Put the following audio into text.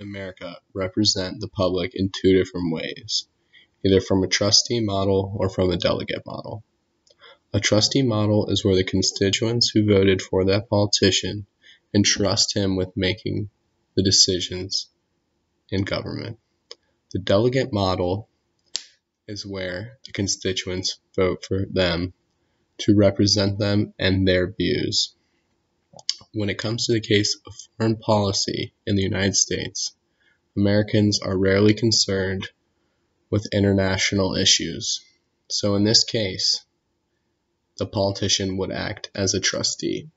America represent the public in two different ways, either from a trustee model or from a delegate model. A trustee model is where the constituents who voted for that politician entrust him with making the decisions in government. The delegate model is where the constituents vote for them to represent them and their views. When it comes to the case of foreign policy in the United States, Americans are rarely concerned with international issues. So in this case, the politician would act as a trustee.